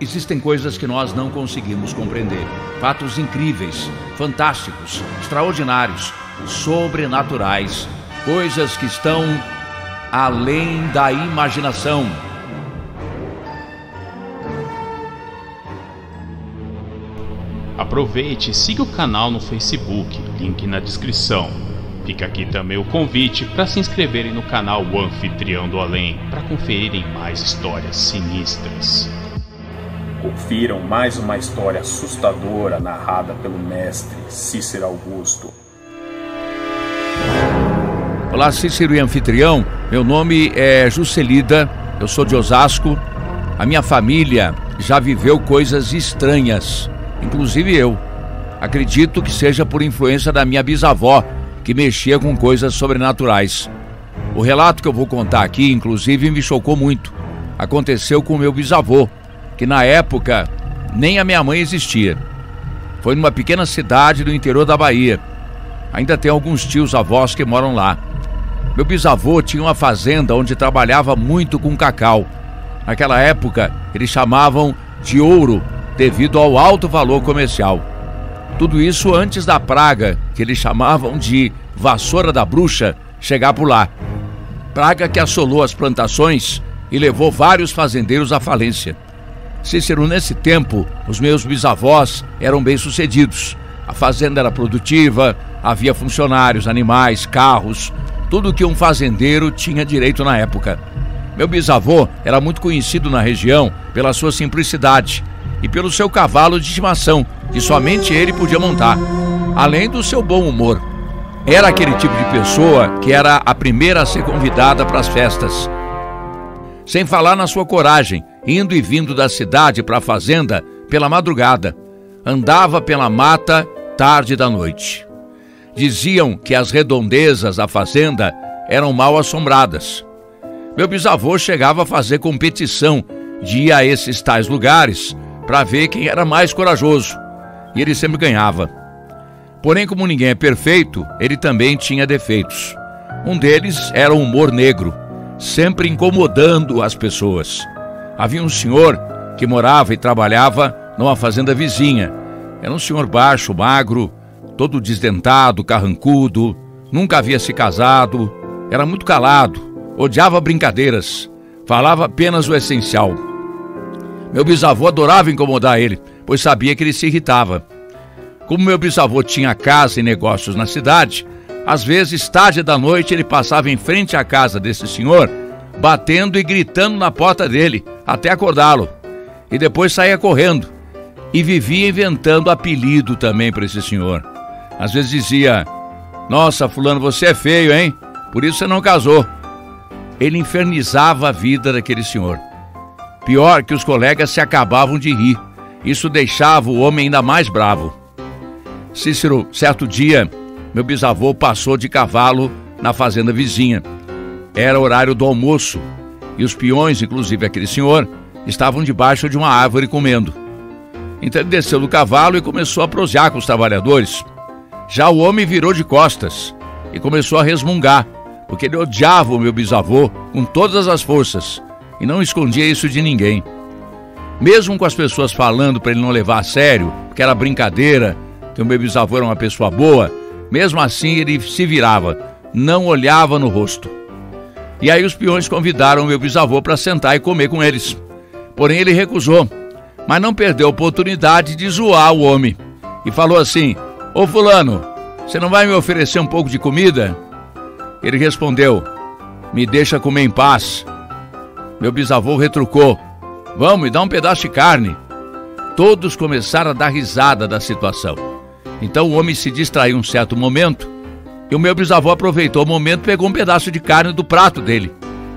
Existem coisas que nós não conseguimos compreender. Fatos incríveis, fantásticos, extraordinários, sobrenaturais. Coisas que estão além da imaginação. Aproveite e siga o canal no Facebook, link na descrição. Fica aqui também o convite para se inscreverem no canal O Anfitrião do Além para conferirem mais histórias sinistras. Confiram mais uma história assustadora narrada pelo mestre Cícero Augusto. Olá, Cícero e anfitrião. Meu nome é Juscelida, eu sou de Osasco. A minha família já viveu coisas estranhas, inclusive eu. Acredito que seja por influência da minha bisavó, que mexia com coisas sobrenaturais. O relato que eu vou contar aqui, inclusive, me chocou muito. Aconteceu com meu bisavô, que na época nem a minha mãe existia. Foi numa pequena cidade do interior da Bahia. Ainda tem alguns tios avós que moram lá. Meu bisavô tinha uma fazenda onde trabalhava muito com cacau. Naquela época, eles chamavam de ouro devido ao alto valor comercial. Tudo isso antes da praga, que eles chamavam de vassoura da bruxa, chegar por lá. Praga que assolou as plantações e levou vários fazendeiros à falência. Cícero, nesse tempo, os meus bisavós eram bem-sucedidos. A fazenda era produtiva, havia funcionários, animais, carros, tudo que um fazendeiro tinha direito na época. Meu bisavô era muito conhecido na região pela sua simplicidade e pelo seu cavalo de estimação, que somente ele podia montar, além do seu bom humor. Era aquele tipo de pessoa que era a primeira a ser convidada para as festas. Sem falar na sua coragem, indo e vindo da cidade para a fazenda pela madrugada. Andava pela mata tarde da noite. Diziam que as redondezas da fazenda eram mal assombradas. Meu bisavô chegava a fazer competição de ir a esses tais lugares para ver quem era mais corajoso, e ele sempre ganhava. Porém, como ninguém é perfeito, ele também tinha defeitos. Um deles era o humor negro, sempre incomodando as pessoas. Havia um senhor que morava e trabalhava numa fazenda vizinha. Era um senhor baixo, magro, todo desdentado, carrancudo, nunca havia se casado, era muito calado, odiava brincadeiras, falava apenas o essencial. Meu bisavô adorava incomodar ele, pois sabia que ele se irritava. Como meu bisavô tinha casa e negócios na cidade, às vezes, tarde da noite, ele passava em frente à casa desse senhor, batendo e gritando na porta dele, até acordá-lo. E depois saía correndo. E vivia inventando apelido também para esse senhor. Às vezes dizia: Nossa, Fulano, você é feio, hein? Por isso você não casou. Ele infernizava a vida daquele senhor. Pior que os colegas se acabavam de rir. Isso deixava o homem ainda mais bravo. Cícero, certo dia, meu bisavô passou de cavalo na fazenda vizinha. Era horário do almoço e os peões, inclusive aquele senhor, estavam debaixo de uma árvore comendo. Então ele desceu do cavalo e começou a prosear com os trabalhadores. Já o homem virou de costas e começou a resmungar, porque ele odiava o meu bisavô com todas as forças e não escondia isso de ninguém. Mesmo com as pessoas falando para ele não levar a sério, que era brincadeira, que o meu bisavô era uma pessoa boa, mesmo assim ele se virava, não olhava no rosto. E aí os peões convidaram meu bisavô para sentar e comer com eles. Porém ele recusou, mas não perdeu a oportunidade de zoar o homem. E falou assim: Ô Fulano, você não vai me oferecer um pouco de comida? Ele respondeu: Me deixa comer em paz. Meu bisavô retrucou: Vamos, me dá um pedaço de carne. Todos começaram a dar risada da situação. Então o homem se distraiu um certo momento e o meu bisavô aproveitou o momento, pegou um pedaço de carne do prato dele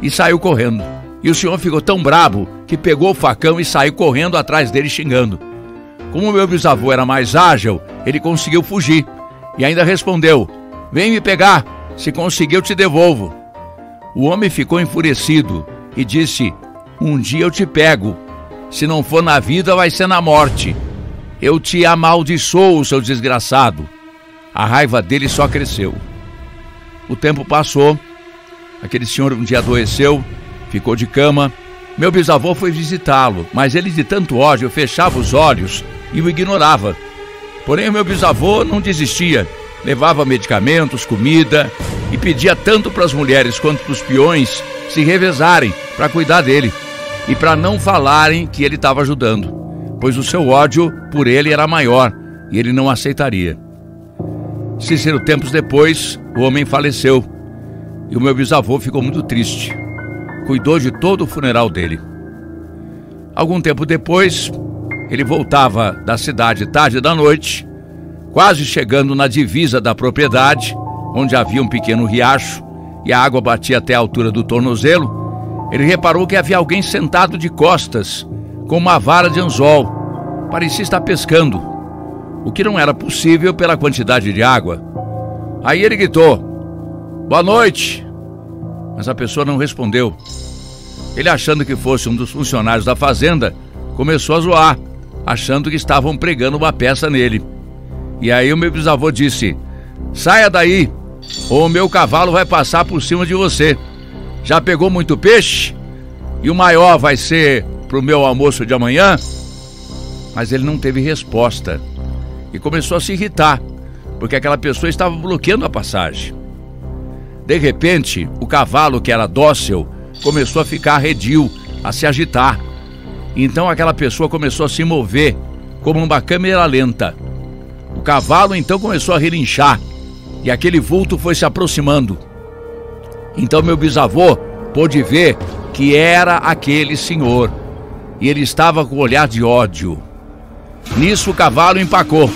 e saiu correndo. E o senhor ficou tão brabo que pegou o facão e saiu correndo atrás dele xingando. Como o meu bisavô era mais ágil, ele conseguiu fugir e ainda respondeu: Vem me pegar, se conseguir eu te devolvo. O homem ficou enfurecido e disse: Um dia eu te pego. Se não for na vida, vai ser na morte. Eu te amaldiçoo, seu desgraçado. A raiva dele só cresceu. O tempo passou. Aquele senhor um dia adoeceu, ficou de cama Meu bisavô foi visitá-lo, mas ele de tanto ódio fechava os olhos e o ignorava. Porém, meu bisavô não desistia. Levava medicamentos, comida e pedia tanto para as mulheres quanto para os peões se revezarem para cuidar dele e para não falarem que ele estava ajudando, pois o seu ódio por ele era maior e ele não aceitaria. Cícero, tempos depois, o homem faleceu e o meu bisavô ficou muito triste. Cuidou de todo o funeral dele. Algum tempo depois, ele voltava da cidade tarde da noite, quase chegando na divisa da propriedade, onde havia um pequeno riacho e a água batia até a altura do tornozelo. Ele reparou que havia alguém sentado de costas, com uma vara de anzol. Parecia estar pescando, o que não era possível pela quantidade de água. Aí ele gritou: Boa noite! Mas a pessoa não respondeu. Ele, achando que fosse um dos funcionários da fazenda, começou a zoar, achando que estavam pregando uma peça nele. E aí o meu bisavô disse: Saia daí, ou o meu cavalo vai passar por cima de você. Já pegou muito peixe? E o maior vai ser pro meu almoço de amanhã? Mas ele não teve resposta e começou a se irritar, porque aquela pessoa estava bloqueando a passagem. De repente, o cavalo, que era dócil, começou a ficar redil, a se agitar. Então aquela pessoa começou a se mover como uma câmera lenta. O cavalo então começou a relinchar e aquele vulto foi se aproximando. Então meu bisavô pôde ver que era aquele senhor e ele estava com um olhar de ódio. Nisso o cavalo empacou.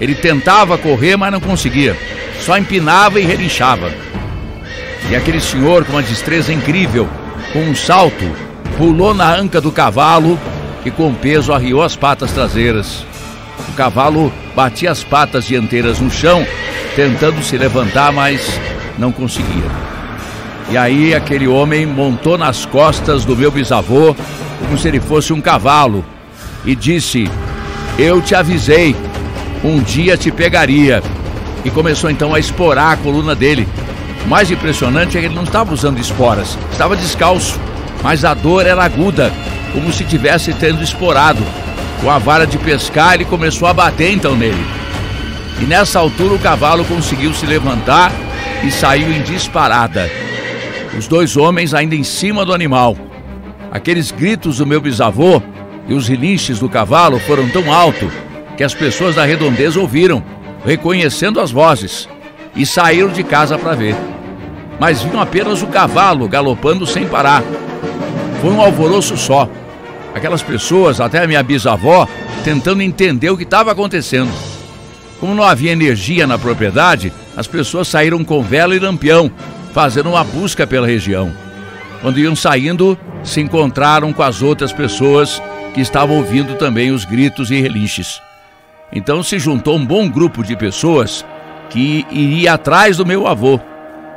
Ele tentava correr, mas não conseguia. Só empinava e relinchava. E aquele senhor, com uma destreza incrível, com um salto, pulou na anca do cavalo e com peso arriou as patas traseiras. O cavalo batia as patas dianteiras no chão, tentando se levantar, mas não conseguia. E aí aquele homem montou nas costas do meu bisavô, como se ele fosse um cavalo, e disse: Eu te avisei, um dia te pegaria. E começou então a esporar a coluna dele. O mais impressionante é que ele não estava usando esporas, estava descalço, mas a dor era aguda, como se tivesse tendo esporado. Com a vara de pescar, ele começou a bater então nele. E nessa altura o cavalo conseguiu se levantar e saiu em disparada. Os dois homens ainda em cima do animal. Aqueles gritos do meu bisavô e os relinches do cavalo foram tão altos que as pessoas da redondeza ouviram, reconhecendo as vozes, e saíram de casa para ver. Mas viam apenas o cavalo galopando sem parar. Foi um alvoroço só. Aquelas pessoas, até a minha bisavó, tentando entender o que estava acontecendo. Como não havia energia na propriedade, as pessoas saíram com vela e lampião, fazendo uma busca pela região. Quando iam saindo, se encontraram com as outras pessoas que estavam ouvindo também os gritos e relinches. Então se juntou um bom grupo de pessoas que iria atrás do meu avô.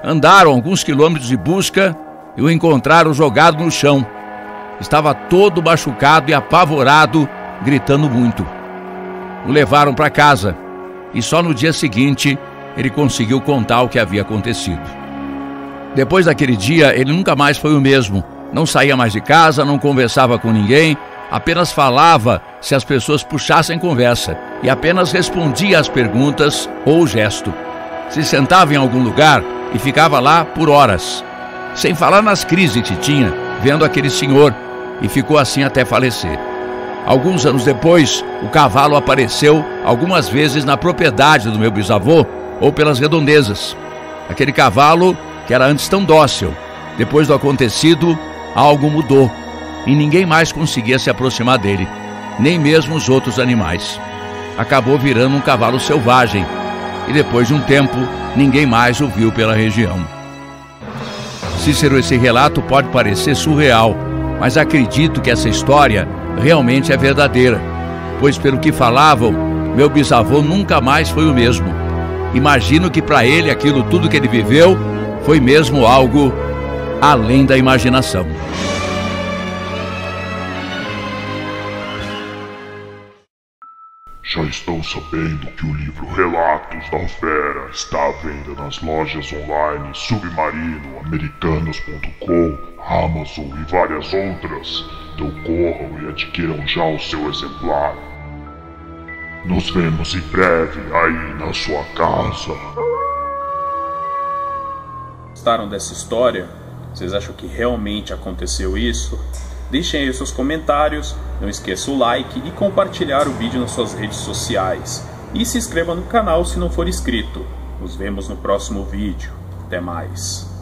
Andaram alguns quilômetros de busca e o encontraram jogado no chão. Estava todo machucado e apavorado, gritando muito. O levaram para casa e só no dia seguinte ele conseguiu contar o que havia acontecido. Depois daquele dia, ele nunca mais foi o mesmo. Não saía mais de casa, não conversava com ninguém, apenas falava se as pessoas puxassem conversa e apenas respondia às perguntas ou gesto. Se sentava em algum lugar e ficava lá por horas, sem falar nas crises que tinha, vendo aquele senhor, e ficou assim até falecer. Alguns anos depois, o cavalo apareceu algumas vezes na propriedade do meu bisavô ou pelas redondezas. Aquele cavalo que era antes tão dócil, depois do acontecido, algo mudou e ninguém mais conseguia se aproximar dele, nem mesmo os outros animais. Acabou virando um cavalo selvagem e depois de um tempo ninguém mais o viu pela região. Cícero, esse relato pode parecer surreal, mas acredito que essa história realmente é verdadeira, pois pelo que falavam, meu bisavô nunca mais foi o mesmo. Imagino que para ele aquilo tudo que ele viveu foi mesmo algo além da imaginação. Já estou sabendo que o livro Relatos da Fera está à venda nas lojas online Submarino, Americanas.com, Amazon e várias outras. Então corram e adquiram já o seu exemplar. Nos vemos em breve aí na sua casa. Gostaram dessa história? Vocês acham que realmente aconteceu isso? Deixem aí seus comentários, não esqueça o like e compartilhar o vídeo nas suas redes sociais. E se inscreva no canal se não for inscrito. Nos vemos no próximo vídeo. Até mais.